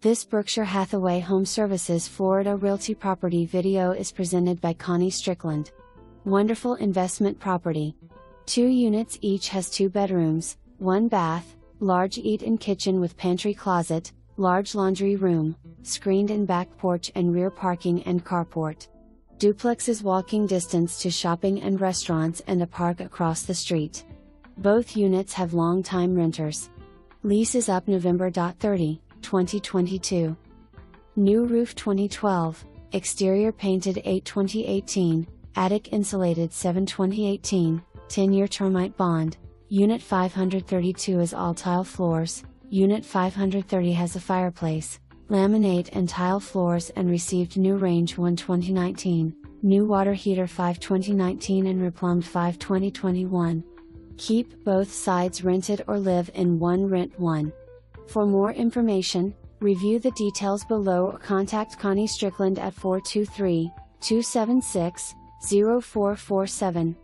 This Berkshire Hathaway Home Services Florida Realty property video is presented by Connie Strickland. Wonderful investment property. Two units each has two bedrooms, one bath, large eat-in kitchen with pantry closet, large laundry room, screened in back porch and rear parking and carport. Duplex is walking distance to shopping and restaurants and a park across the street. Both units have long-time renters. Lease is up November 30. 2022. New roof 2012, exterior painted 8 2018, attic insulated 7 2018, 10 year termite bond, Unit 532 is all tile floors, Unit 530 has a fireplace, laminate and tile floors and received new range 1 2019, new water heater 5 2019 and replumbed 5 2021. Keep both sides rented or live in one rent one. For more information, review the details below or contact Connie Strickland at 423 276 0447.